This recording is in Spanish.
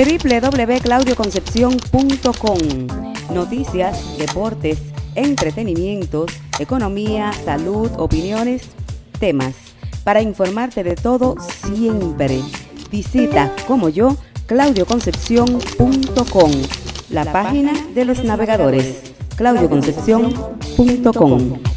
www.claudioconcepcion.com Noticias, deportes, entretenimientos, economía, salud, opiniones, temas. Para informarte de todo siempre. Visita, como yo, claudioconcepcion.com, la página de los navegadores. claudioconcepcion.com